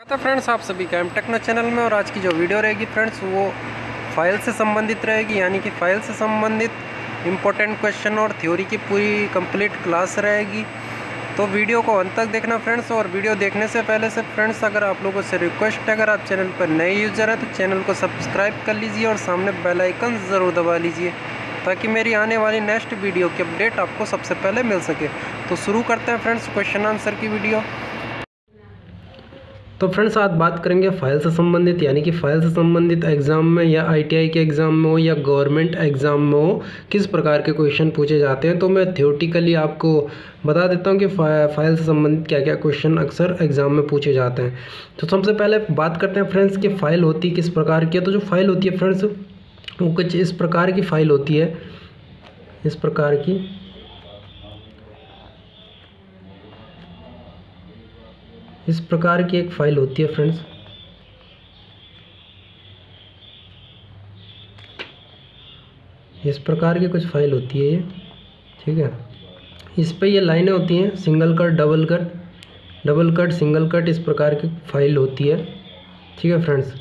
तो फ्रेंड्स आप सभी का एम टेक्नो चैनल में और आज की जो वीडियो रहेगी फ्रेंड्स वो फ़ाइल से संबंधित रहेगी, यानी कि फ़ाइल से संबंधित इम्पोर्टेंट क्वेश्चन और थ्योरी की पूरी कंप्लीट क्लास रहेगी। तो वीडियो को अंत तक देखना फ्रेंड्स और वीडियो देखने से पहले से फ्रेंड्स अगर आप लोगों से रिक्वेस्ट है अगर आप चैनल पर नए यूज़र हैं तो चैनल को सब्सक्राइब कर लीजिए और सामने बेल आइकन ज़रूर दबा लीजिए, ताकि मेरी आने वाली नेक्स्ट वीडियो की अपडेट आपको सबसे पहले मिल सके। तो शुरू करते हैं फ्रेंड्स क्वेश्चन आंसर की वीडियो तो फ्रेंड्स आज बात करेंगे फ़ाइल से संबंधित, यानी कि फ़ाइल से संबंधित एग्ज़ाम में या आईटीआई के एग्ज़ाम में हो या गवर्नमेंट एग्ज़ाम में हो, किस प्रकार के क्वेश्चन पूछे जाते हैं। तो मैं थियोटिकली आपको बता देता हूँ कि फ़ाइल से संबंधित क्या क्या क्वेश्चन अक्सर एग्ज़ाम में पूछे जाते हैं। तो सबसे पहले बात करते हैं फ्रेंड्स कि फ़ाइल होती किस प्रकार की है। तो जो फ़ाइल होती है फ्रेंड्स वो कुछ इस प्रकार की फ़ाइल होती है। इस प्रकार की इस प्रकार की एक फ़ाइल होती है फ्रेंड्स इस प्रकार की कुछ फ़ाइल होती है ये, ठीक है. इस पे ये लाइनें होती हैं single cut double cut double cut single cut इस प्रकार की फ़ाइल होती है, ठीक है फ्रेंड्स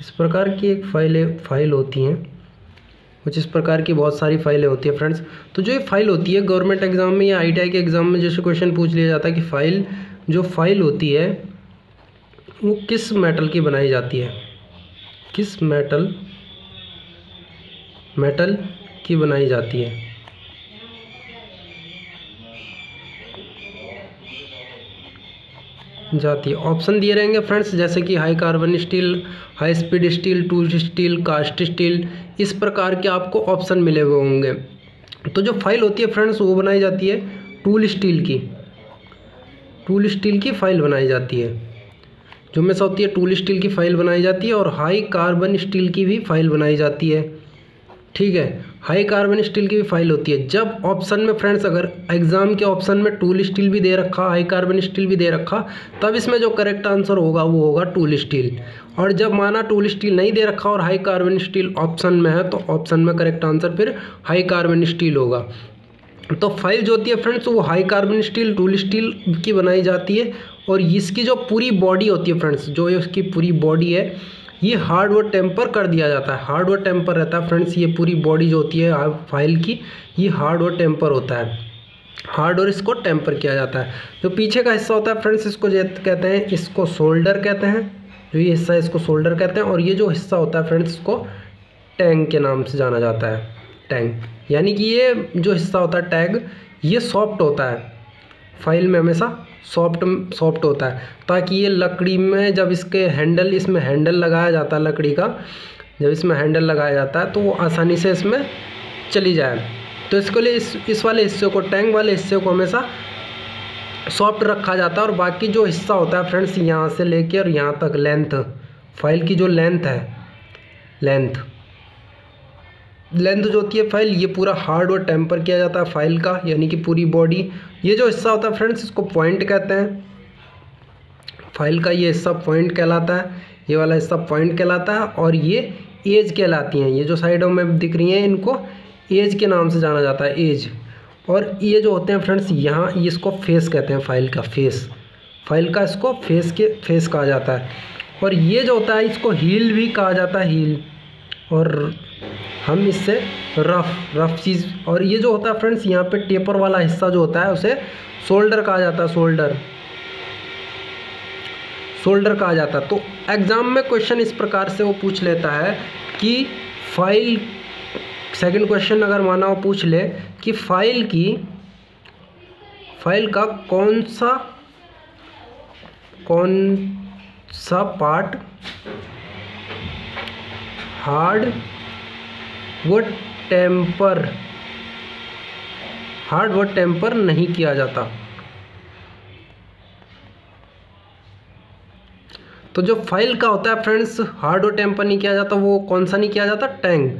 इस प्रकार की एक फ़ाइल फ़ाइल होती हैं. कुछ इस प्रकार की बहुत सारी फाइलें होती है फ्रेंड्स तो जो ये फ़ाइल होती है गवर्नमेंट एग्ज़ाम में या आईटीआई के एग्ज़ाम में जैसे क्वेश्चन पूछ लिया जाता है कि फ़ाइल, जो फ़ाइल होती है, वो किस मेटल की बनाई जाती है? किस मेटल मेटल की बनाई जाती है? जाती है। ऑप्शन दिए रहेंगे फ्रेंड्स, जैसे कि high carbon steel, high speed steel, tool steel, cast steel, इस प्रकार के आपको ऑप्शन मिले हुए होंगे। तो जो फ़ाइल होती है फ्रेंड्स, वो बनाई जाती है टूल स्टील की। टूल स्टील की फ़ाइल बनाई जाती है। जो में होती है टूल स्टील की फ़ाइल बनाई जाती है और हाई कार्बन स्टील की भी फ़ाइल बनाई जाती है। ठीक है? हाई कार्बन स्टील की भी फ़ाइल होती है। जब ऑप्शन में फ्रेंड्स, अगर एग्ज़ाम के ऑप्शन में टूल स्टील भी दे रखा, हाई कार्बन स्टील भी दे रखा, तब इसमें जो करेक्ट आंसर होगा, वो होगा टूल स्टील। और जब माना टूल स्टील नहीं दे रखा और हाई कार्बन स्टील ऑप्शन में है तो ऑप्शन में करेक्ट आंसर फिर हाई कार्बन स्टील होगा। तो फ़ाइल जो होती है फ्रेंड्स, वो high carbon steel, tool steel की बनाई जाती है। और इसकी जो पूरी बॉडी होती है फ्रेंड्स, जो इसकी पूरी बॉडी है ये हार्ड और टेम्पर कर दिया जाता है। हार्ड और टेम्पर रहता है। फ्रेंड्स ये पूरी बॉडी जो होती है फ़ाइल की, ये हार्ड और टेम्पर होता है। हार्ड और इसको टेम्पर किया जाता है। जो पीछे का हिस्सा होता है फ्रेंड्स इसको कहते हैं, इसको शोल्डर कहते हैं। जो ये हिस्सा है, इसको शोल्डर कहते हैं। और ये जो हिस्सा होता है फ्रेंड्स इसको टैंक के नाम से जाना जाता है। टैंक यानी कि ये जो हिस्सा होता है टैग ये सॉफ्ट होता है। फ़ाइल में हमेशा सॉफ्ट सॉफ्ट होता है। ताकि ये लकड़ी में जब इसके हैंडल, इसमें हैंडल लगाया जाता है लकड़ी का, जब इसमें हैंडल लगाया जाता है तो वो आसानी से इसमें चली जाए। तो इसके लिए इस इस वाले हिस्से को, टैंक वाले हिस्से को हमेशा सॉफ्ट रखा जाता है और बाकी जो हिस्सा होता है फ्रेंड्स, यहाँ से लेके और यहाँ तक लेंथ, फ़ाइल की जो लेंथ है, लेंथ। लेंथ जो होती है फ़ाइल, ये पूरा हार्ड और टेम्पर किया जाता है फ़ाइल का, यानी कि पूरी बॉडी। ये जो हिस्सा होता है फ्रेंड्स, इसको पॉइंट कहते हैं। फ़ाइल का ये हिस्सा पॉइंट कहलाता है, ये वाला हिस्सा पॉइंट कहलाता है, और ये एज कहलाती हैं। ये जो साइडों में दिख रही हैं, इनको एज के नाम से जाना जाता है, एज। और ये जो होते हैं फ्रेंड्स, यहाँ इसको फेस कहते हैं, फ़ाइल का फेस। फ़ाइल का इसको फेस के, फेस कहा जाता है। और ये जो होता है, इसको हील भी कहा जाता है, हील। और हम इससे रफ रफ चीज़, और ये जो होता है फ्रेंड्स यहाँ पे टेपर वाला हिस्सा जो होता है, उसे शोल्डर कहा जाता है शोल्डर शोल्डर कहा जाता है। तो एग्ज़ाम में क्वेश्चन इस प्रकार से वो पूछ लेता है कि फ़ाइल सेकंड क्वेश्चन अगर माना वो पूछ ले कि फ़ाइल की फ़ाइल का कौन सा कौन सा पार्ट हार्ड वो टेम्पर हार्ड वो टेम्पर नहीं किया जाता। तो जो फ़ाइल का होता है फ्रेंड्स हार्ड और टेम्पर नहीं किया जाता, वो कौन सा नहीं किया जाता? टैंग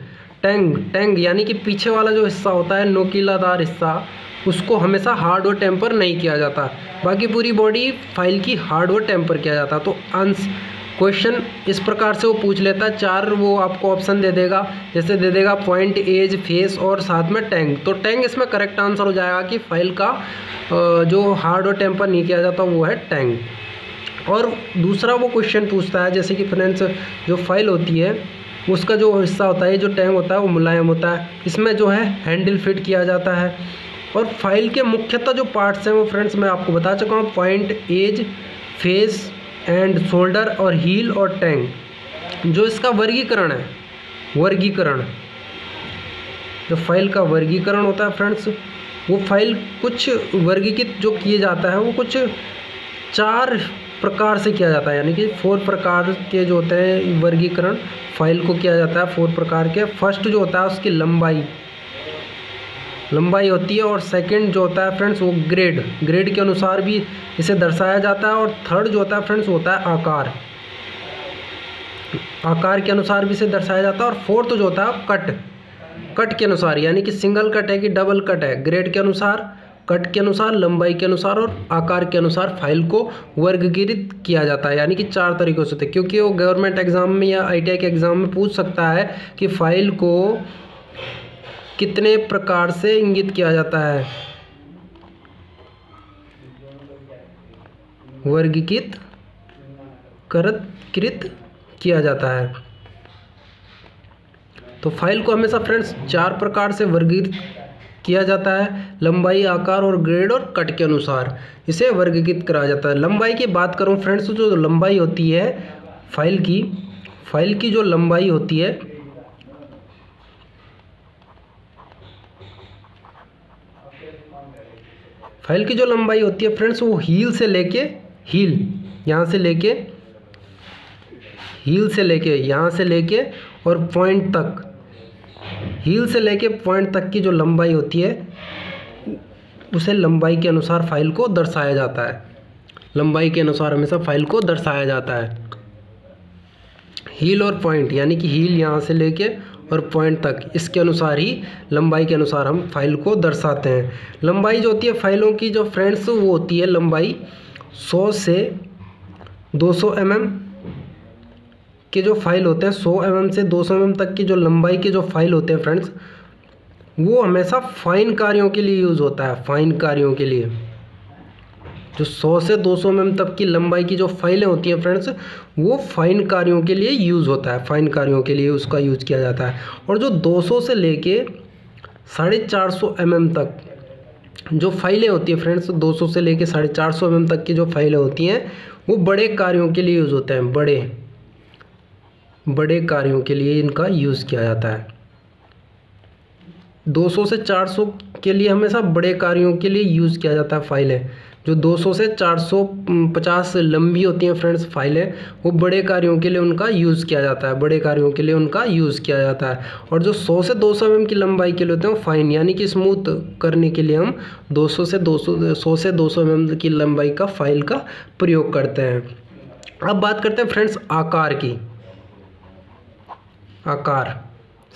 टैंग टैंग यानी कि पीछे वाला जो हिस्सा होता है, नोकीलादार हिस्सा, उसको हमेशा हार्ड और टेम्पर नहीं किया जाता। बाकी पूरी बॉडी फ़ाइल की हार्ड और टेम्पर किया जाता। तो आंस क्वेश्चन इस प्रकार से वो पूछ लेता है चार वो आपको ऑप्शन दे देगा। जैसे दे देगा पॉइंट एज फेस और साथ में टैंक तो टैंक इसमें करेक्ट आंसर हो जाएगा कि फ़ाइल का जो हार्ड और टेम्पर नहीं किया जाता, वो है टैंक और दूसरा वो क्वेश्चन पूछता है, जैसे कि फ्रेंड्स जो फ़ाइल होती है, उसका जो हिस्सा होता है जो टैंक होता है, वो मुलायम होता है। इसमें जो है हैंडल फिट किया जाता है। और फ़ाइल के मुख्यतः जो पार्ट्स हैं वो फ्रेंड्स मैं आपको बता चुका हूँ point edge face and shoulder और हील और टैंक जो इसका वर्गीकरण है, वर्गीकरण। जो फ़ाइल का वर्गीकरण होता है फ्रेंड्स वो फ़ाइल कुछ वर्गीकृत जो किए जाता है, वो कुछ चार प्रकार से किया जाता है, यानी कि फोर प्रकार के जो होते हैं, वर्गीकरण फ़ाइल को किया जाता है फोर प्रकार के। फ़र्स्ट जो होता है, उसकी लंबाई। लंबाई होती है और सेकंड जो होता है फ्रेंड्स वो ग्रेड ग्रेड के अनुसार भी इसे दर्शाया जाता है और थर्ड जो होता है फ्रेंड्स होता है आकार। आकार के अनुसार भी इसे दर्शाया जाता है और फोर्थ जो होता है कट कट के अनुसार, यानी कि सिंगल कट है कि डबल कट है। ग्रेड के अनुसार कट के अनुसार, लंबाई के अनुसार और आकार के अनुसार फ़ाइल को वर्गीकृत किया जाता है, यानी कि चार तरीकों से। क्योंकि वो गवर्नमेंट एग्ज़ाम में या आईटीआई के एग्ज़ाम में पूछ सकता है कि फ़ाइल को कितने प्रकार से इंगित किया जाता है? वर्गीकृत कृत किया जाता है। तो फ़ाइल को हमेशा फ्रेंड्स चार प्रकार से वर्गीकृत किया जाता है, लंबाई, आकार और ग्रेड और कट के अनुसार। इसे वर्गीकृत करा जाता है। लंबाई की बात करूँ फ्रेंड्स, जो लंबाई होती है फ़ाइल की फ़ाइल की जो लंबाई होती है फ़ाइल की जो लंबाई होती है फ्रेंड्स वो हील से लेके हील यहाँ से लेके हील से लेके, यहाँ से लेके और पॉइंट तक। हील से लेके पॉइंट तक की जो लंबाई होती है, उसे लंबाई के अनुसार फ़ाइल को दर्शाया जाता है। लंबाई के अनुसार हमेशा फ़ाइल को दर्शाया जाता है। हील और पॉइंट यानी कि हील यहाँ से लेके और पॉइंट तक। इसके अनुसार ही, लंबाई के अनुसार हम फ़ाइल को दर्शाते हैं। लंबाई जो होती है फाइलों की जो फ्रेंड्स वो होती है लंबाई 100 से 200 सौ mm के जो फ़ाइल होते हैं 100 एम mm से 200 एम mm तक की जो लंबाई के जो फ़ाइल होते हैं फ्रेंड्स वो हमेशा फाइन कार्यों के लिए यूज़ होता है फाइन कार्यों के लिए। जो 100 से 200 सौ mm तक की लंबाई की जो फाइलें होती हैं फ्रेंड्स, वो फाइन कार्यों के लिए यूज़ होता है, फाइन कार्यों के लिए उसका यूज़ किया जाता है। और जो 200 से लेके साढ़े चार सौ mm तक जो फाइलें होती हैं फ्रेंड्स 200 से लेके साढ़े चार सौ mm तक की जो फाइलें होती हैं, वो बड़े कार्यों के लिए यूज़ होते हैं, बड़े बड़े कार्यों के लिए इनका यूज़ किया जाता है। 200 से 400 के लिए हमेशा बड़े कार्यों के लिए यूज़ किया जाता है फाइलें। जो 200 से 450 लंबी होती हैं फ्रेंड्स फाइलें, वो बड़े कार्यों के लिए उनका यूज़ किया जाता है, बड़े कार्यों के लिए उनका यूज़ किया जाता है। और जो 100 से 200 एम की लंबाई के लिए होते हैं, वो फाइन, यानी कि स्मूथ करने के लिए हम 200 से 200 100 से 200 एम की लंबाई का फ़ाइल का प्रयोग करते हैं। अब बात करते हैं फ्रेंड्स आकार की। आकार,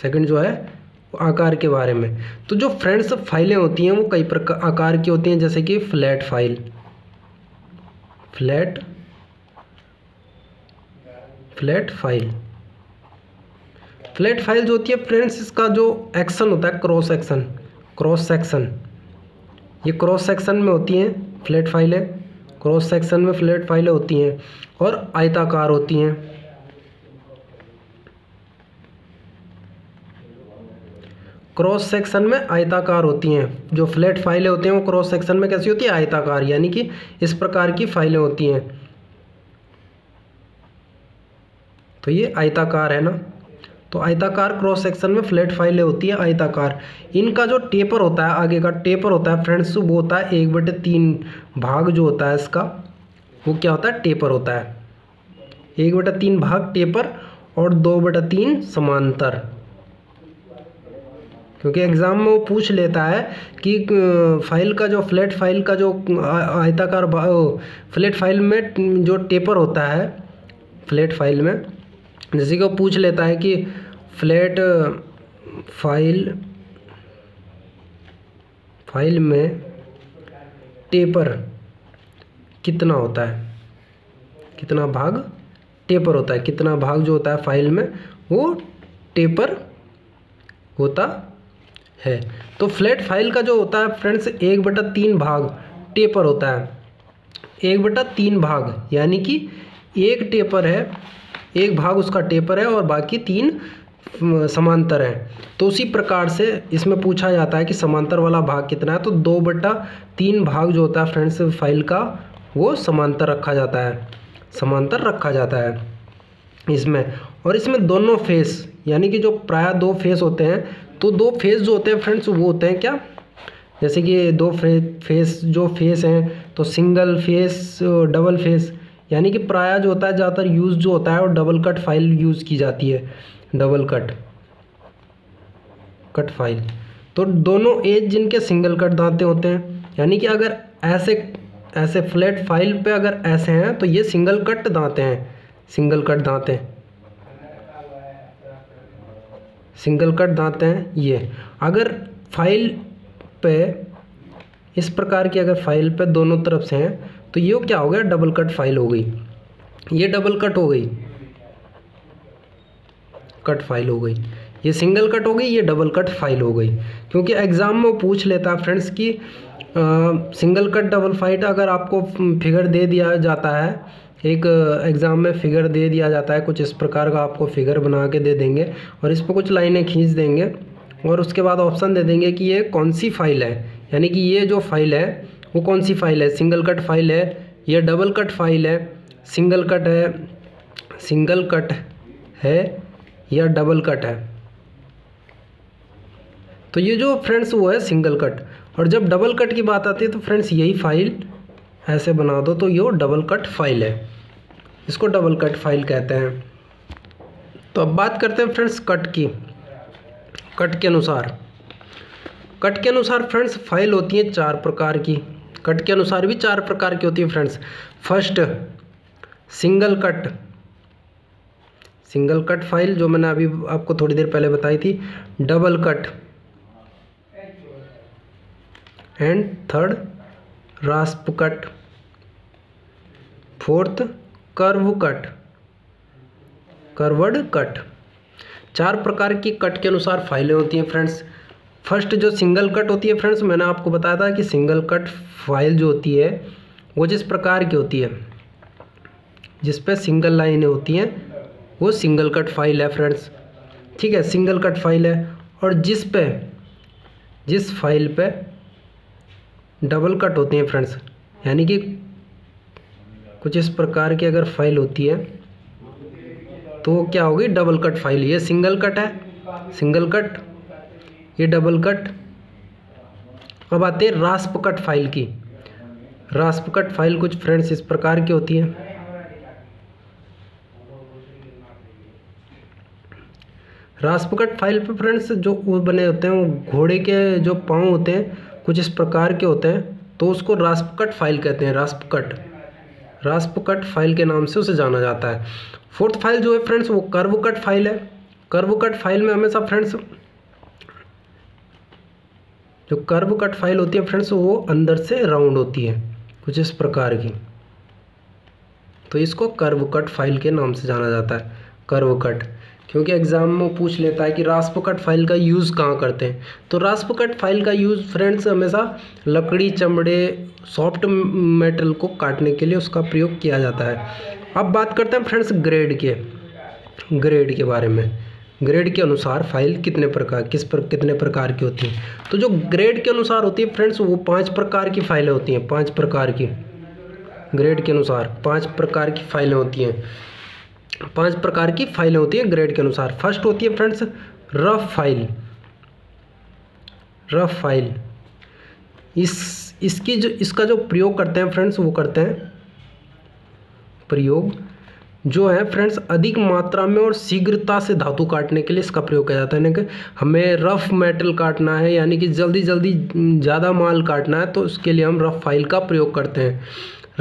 सेकंड जो है आकार के बारे में। तो जो फ्रेंड्स फाइलें होती हैं, वो कई प्रकार आकार की होती हैं, जैसे कि flat file. Flat flat file. Flat file जो होती है, फ्रेंड्स, इसका जो एक्शन होता है, क्रॉस एक्शन। Cross section. ये क्रॉस सेक्शन में होती हैं फ्लैट फाइलें। क्रॉस सेक्शन में फ्लैट फाइलें होती हैं और आयताकार होती हैं। क्रॉस सेक्शन में आयताकार होती हैं। जो फ्लैट फाइलें होती हैं, वो क्रॉस सेक्शन में कैसी होती है? आयताकार, यानी कि इस प्रकार की फाइलें होती हैं। तो ये आयताकार है ना? तो आयताकार क्रॉस सेक्शन में फ्लैट फाइलें होती हैं, आयताकार। इनका जो टेपर होता है, आगे का टेपर होता है, फ्रेंड्स, वो होता है एक बटे तीन भाग जो होता है इसका। वो क्या होता है? टेपर होता है। एक बटा तीन भाग टेपर और दो बटा तीन समांतर। क्योंकि एग्ज़ाम में वो पूछ लेता है कि फ़ाइल का जो फ्लैट फ़ाइल का जो आयताकार फ्लैट फ़ाइल में जो टेपर होता है फ्लैट फ़ाइल में, जैसे कि वो पूछ लेता है कि फ्लैट फ़ाइल फ़ाइल में टेपर कितना होता है? कितना भाग टेपर होता है? कितना भाग जो होता है फ़ाइल में, वो टेपर होता है। तो फ्लैट फ़ाइल का जो होता है फ्रेंड्स एक बटा तीन भाग टेपर होता है। एक बटा तीन भाग, यानी कि एक टेपर है, एक भाग उसका टेपर है और बाकी तीन समांतर है। तो उसी प्रकार से इसमें पूछा जाता है कि समांतर वाला भाग कितना है तो दो बटा तीन भाग जो होता है फ्रेंड्स फ़ाइल का, वो समांतर रखा जाता है। समांतर रखा जाता है इसमें। और इसमें दोनों फेस यानी कि जो प्राय दो फेस होते हैं तो दो फेस जो होते हैं फ्रेंड्स, वो होते हैं क्या? जैसे कि दो फेस, जो फेस हैं तो सिंगल फेस, डबल फेस, यानी कि प्राय जो होता है, ज़्यादातर यूज़ जो होता है, वो डबल कट फ़ाइल यूज़ की जाती है। Double cut cut file. तो दोनों एज जिनके सिंगल कट दांते होते हैं, यानी कि अगर ऐसे ऐसे फ्लैट फ़ाइल पे अगर ऐसे हैं तो ये सिंगल कट दांते हैं, सिंगल कट दांते सिंगल कट दांत हैं, ये। अगर फ़ाइल पे, इस प्रकार की अगर फ़ाइल पे दोनों तरफ़ से हैं तो ये क्या हो गया? डबल कट फ़ाइल हो गई। ये डबल कट हो गई। कट फ़ाइल हो गई। ये सिंगल कट हो गई, ये डबल कट फ़ाइल हो गई। क्योंकि एग्ज़ाम में पूछ लेता है फ्रेंड्स कि सिंगल कट डबल फाइट अगर आपको फिगर दे दिया जाता है, एक एग्ज़ाम में फिगर दे दिया जाता है, कुछ इस प्रकार का आपको फिगर बना के दे देंगे और इस पर कुछ लाइनें खींच देंगे और उसके बाद ऑप्शन दे देंगे कि ये कौन सी फ़ाइल है। यानी कि ये जो फ़ाइल है, वो कौन सी फ़ाइल है? सिंगल कट फ़ाइल है, या डबल कट फ़ाइल है सिंगल कट है सिंगल कट है, या डबल कट है? तो ये जो फ्रेंड्स वो है सिंगल कट और जब डबल कट की बात आती है तो फ्रेंड्स यही फ़ाइल ऐसे बना दो तो ये डबल कट फ़ाइल है। इसको डबल कट फ़ाइल कहते हैं। तो अब बात करते हैं फ्रेंड्स कट की। कट के अनुसार। कट के अनुसार फ्रेंड्स फ़ाइल होती है चार प्रकार की। कट के अनुसार भी चार प्रकार की होती है friends first single cut single cut file जो मैंने अभी आपको थोड़ी देर पहले बताई थी। Double cut and third rasp cut fourth curve cut curved cut. चार प्रकार की कट के अनुसार फाइलें होती हैं फ्रेंड्स। फ़र्स्ट जो सिंगल कट होती है फ्रेंड्स, मैंने आपको बताया था कि सिंगल कट फ़ाइल जो होती है, वो जिस प्रकार की होती है, जिस पे सिंगल लाइनें होती हैं, वो सिंगल कट फ़ाइल है फ्रेंड्स। ठीक है, सिंगल कट फ़ाइल है और जिस पे, जिस फ़ाइल पे डबल कट होती हैं फ्रेंड्स, यानी कि कुछ इस प्रकार की अगर फ़ाइल होती है तो क्या होगी? Double cut file. ये सिंगल कट है, सिंगल कट, ये डबल कट। अब आते हैं रास्प कट फ़ाइल की। रास्प कट फ़ाइल कुछ फ्रेंड्स इस प्रकार की होती है। रास्प कट फ़ाइल पे फ्रेंड्स जो बने होते हैं, वो घोड़े के जो पाँव होते हैं कुछ इस प्रकार के होते हैं तो उसको रास्प कट फ़ाइल कहते हैं rasp cut rasp cut file के नाम से उसे जाना जाता है। फोर्थ फ़ाइल जो है फ्रेंड्स, वो कर्व कट फ़ाइल है। कर्व कट फ़ाइल में हमेशा फ्रेंड्स, जो कर्व कट फ़ाइल होती है फ्रेंड्स, वो अंदर से राउंड होती है, कुछ इस प्रकार की। तो इसको कर्व कट फ़ाइल के नाम से जाना जाता है कर्व कट क्योंकि एग्ज़ाम में पूछ लेता है कि रास्प कट फ़ाइल का यूज़ कहाँ करते हैं? तो रास्प कट फ़ाइल का यूज़ फ्रेंड्स हमेशा लकड़ी, चमड़े सॉफ्ट मेटल को काटने के लिए उसका प्रयोग किया जाता है। अब बात करते हैं फ्रेंड्स ग्रेड के। ग्रेड के बारे में। ग्रेड के अनुसार फ़ाइल कितने प्रकार, किस पर, कितने प्रकार की होती हैं? तो जो ग्रेड के अनुसार होती है फ्रेंड्स वो पाँच प्रकार की फाइलें होती हैं, पाँच प्रकार की। ग्रेड के अनुसार पाँच प्रकार की फाइलें होती हैं। पाँच प्रकार की फाइलें होती हैं ग्रेड के अनुसार। फ़र्स्ट होती है friends, rough file. Rough file. इस, इसकी जो, इसका जो प्रयोग करते हैं फ्रेंड्स, वो करते हैं। प्रयोग। जो है फ्रेंड्स, अधिक मात्रा में और शीघ्रता से धातु काटने के लिए इसका प्रयोग किया जाता है। यानी कि हमें रफ मेटल काटना है, यानी कि जल्दी जल्दी ज़्यादा माल काटना है तो उसके लिए हम रफ फ़ाइल का प्रयोग करते हैं।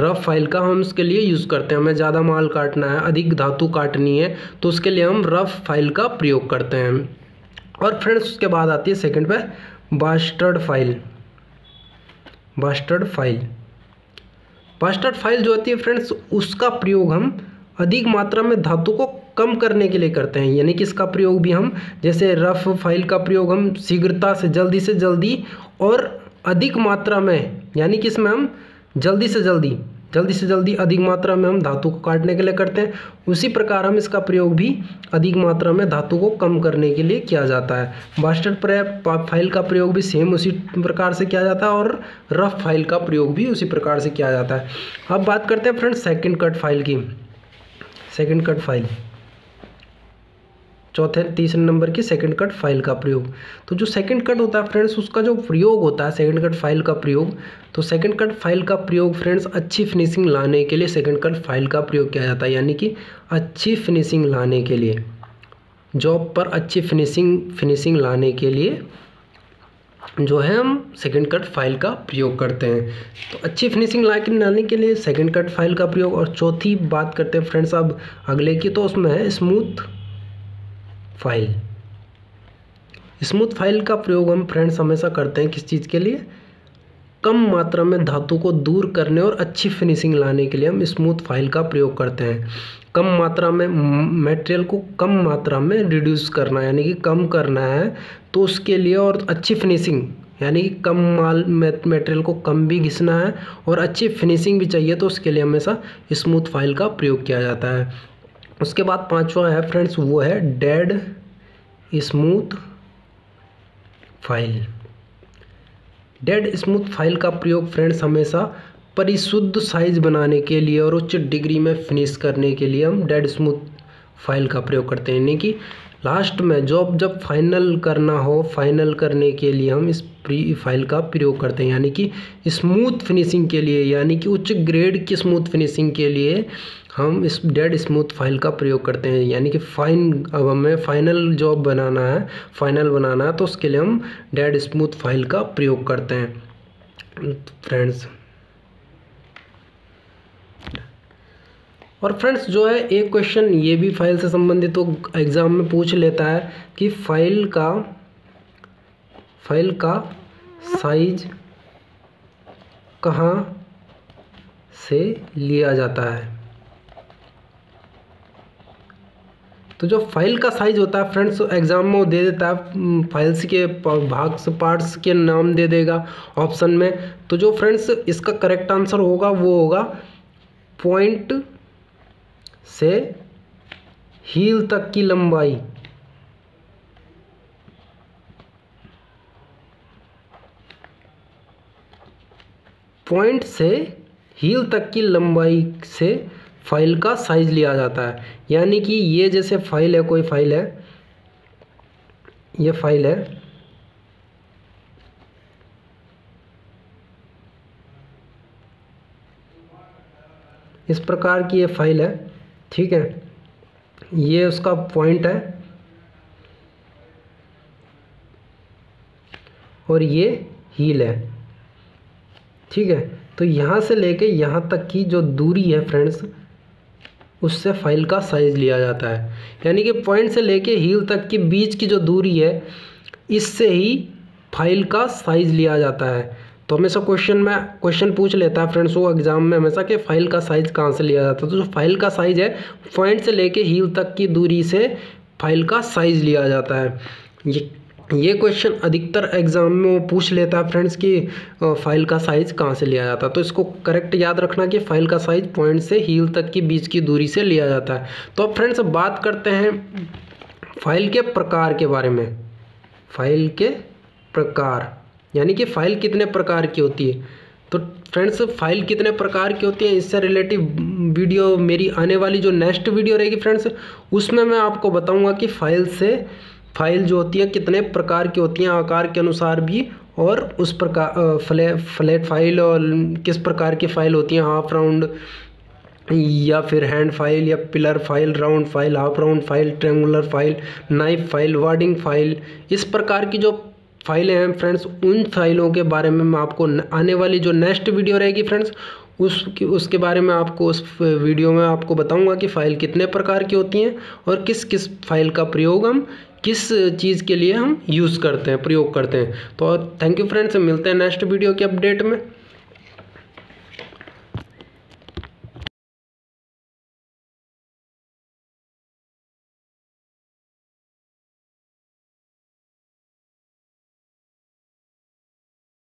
रफ फ़ाइल का हम इसके लिए यूज़ करते हैं। हमें ज़्यादा माल काटना है, अधिक धातु काटनी है तो उसके लिए हम रफ फ़ाइल का प्रयोग करते हैं। और फ्रेंड्स, उसके बाद आती है सेकंड पे, bastard file. Bastard file. Bastard file जो होती है फ्रेंड्स, उसका प्रयोग हम अधिक मात्रा में धातु को कम करने के लिए करते हैं। यानी कि इसका प्रयोग भी हम, जैसे रफ फ़ाइल का प्रयोग हम शीघ्रता से, जल्दी से जल्दी और अधिक मात्रा में, यानी कि इसमें हम जल्दी से जल्दी जल्दी से जल्दी अधिक मात्रा में हम धातु को काटने के लिए करते हैं। उसी प्रकार हम इसका प्रयोग भी अधिक मात्रा में धातु को कम करने के लिए किया जाता है। बास्टर प्रैप फ़ाइल का प्रयोग भी सेम उसी प्रकार से किया जाता है और रफ फ़ाइल का प्रयोग भी उसी प्रकार से किया जाता है। अब बात करते हैं फ्रेंड्स सेकेंड कट फ़ाइल की। सेकेंड कट फ़ाइल चौथे तीसरे नंबर की सेकंड कट फ़ाइल का प्रयोग। तो जो सेकंड कट होता है फ्रेंड्स उसका जो प्रयोग होता है सेकंड कट फ़ाइल का प्रयोग तो सेकंड कट फ़ाइल का प्रयोग फ्रेंड्स अच्छी फिनिशिंग लाने के लिए सेकंड कट फ़ाइल का प्रयोग किया जाता है। यानी कि अच्छी फिनिशिंग लाने के लिए। जॉब पर अच्छी फिनिशिंग फिनिशिंग लाने के लिए जो है हम सेकंड कट फ़ाइल का प्रयोग करते हैं। तो अच्छी फिनिशिंग ला के लाने के लिए सेकंड कट फ़ाइल का प्रयोग, और चौथी बात करते हैं फ्रेंड्स अब अगले की तो उसमें है स्मूथ फ़ाइल। स्मूथ फ़ाइल का प्रयोग हम फ्रेंड्स हमेशा करते हैं किस चीज़ के लिए? कम मात्रा में धातु को दूर करने और अच्छी फिनिशिंग लाने के लिए हम स्मूथ फ़ाइल का प्रयोग करते हैं। कम मात्रा में मटेरियल को कम मात्रा में रिड्यूस करना, यानी कि कम करना है तो उसके लिए और अच्छी फिनिशिंग, यानी कि कम माल मटेरियल को कम भी घिसना है और अच्छी फिनिशिंग भी चाहिए तो उसके लिए हमेशा स्मूथ फ़ाइल का प्रयोग किया जाता है। उसके बाद पांचवा है फ्रेंड्स वो है dead smooth file dead smooth file का प्रयोग फ्रेंड्स हमेशा परिशुद्ध साइज़ बनाने के लिए और उच्च डिग्री में फिनिश करने के लिए हम डेड स्मूथ फ़ाइल का प्रयोग करते हैं। यानी कि लास्ट में जॉब जब फाइनल करना हो फाइनल करने के लिए हम इस प्री फ़ाइल का प्रयोग करते हैं। यानी कि स्मूथ फिनिशिंग के लिए, यानी कि उच्च ग्रेड की स्मूथ फिनिशिंग के लिए हम इस डेड स्मूथ फ़ाइल का प्रयोग करते हैं, यानी कि फाइन अब हमें फाइनल जॉब बनाना है फाइनल बनाना है तो उसके लिए हम डेड स्मूथ फ़ाइल का प्रयोग करते हैं। फ्रेंड्स और फ्रेंड्स जो है, एक क्वेश्चन ये भी फ़ाइल से संबंधित तो एग्ज़ाम में पूछ लेता है कि फ़ाइल का फ़ाइल का साइज़ कहाँ से लिया जाता है। तो जो फ़ाइल का साइज़ होता है फ्रेंड्स एग्ज़ाम में वो दे देता है फाइल्स के भाग से पार्ट्स के नाम दे देगा ऑप्शन में। तो जो फ्रेंड्स इसका करेक्ट आंसर होगा, वो होगा पॉइंट से हील तक की लंबाई। पॉइंट से हील तक की लंबाई से फ़ाइल का साइज़ लिया जाता है। यानी कि ये जैसे फ़ाइल है, कोई फ़ाइल है? ये फ़ाइल है। इस प्रकार की ये फ़ाइल है, ठीक है? ये उसका पॉइंट है। और ये हील है, ठीक है? तो यहाँ से लेके यहाँ तक की जो दूरी है, फ्रेंड्स उससे फ़ाइल का साइज़ लिया जाता है। यानी कि पॉइंट से लेके हील तक के बीच की जो दूरी है, इससे ही फ़ाइल का साइज़ लिया जाता है। तो हमेशा क्वेश्चन में क्वेश्चन पूछ लेता है फ्रेंड्स वो एग्ज़ाम में हमेशा कि फ़ाइल का साइज़ कहाँ से लिया जाता है? तो जो फ़ाइल का साइज़ है पॉइंट से लेके हील तक की दूरी से फ़ाइल का साइज़ लिया जाता है। ये ये क्वेश्चन अधिकतर एग्ज़ाम में पूछ लेता है फ्रेंड्स कि फ़ाइल का साइज़ कहाँ से लिया जाता है? तो इसको करेक्ट याद रखना कि फ़ाइल का साइज़ पॉइंट से हील तक की बीच की दूरी से लिया जाता है। तो अब फ्रेंड्स बात करते हैं फ़ाइल के प्रकार के बारे में। फ़ाइल के प्रकार, यानी कि फ़ाइल कितने प्रकार की होती है? तो फ्रेंड्स फ़ाइल कितने प्रकार की होती है? इससे रिलेटिव वीडियो मेरी आने वाली जो नेक्स्ट वीडियो रहेगी फ्रेंड्स उसमें मैं आपको बताऊँगा कि फ़ाइल से फ़ाइल जो होती है, कितने प्रकार की होती हैं, आकार के अनुसार भी और उस प्रकार फ्लैट फ्लैट फ़ाइल और किस प्रकार की फ़ाइल होती हैं, हाफ़ राउंड या फिर हैंड फ़ाइल या pillar file, round file, half round file, triangular file, knife file, warding file, इस प्रकार की जो फाइलें हैं फ्रेंड्स, उन फाइलों के बारे में मैं आपको आने वाली जो नेक्स्ट वीडियो रहेगी फ्रेंड्स उसकी उसके बारे में आपको, उस वीडियो में आपको बताऊँगा कि फ़ाइल कितने प्रकार की होती हैं और किस किस फ़ाइल का प्रयोग हम किस चीज़ के लिए हम यूज़ करते हैं, प्रयोग करते हैं। तो थैंक यू फ्रेंड्स मिलते हैं नेक्स्ट वीडियो के अपडेट में।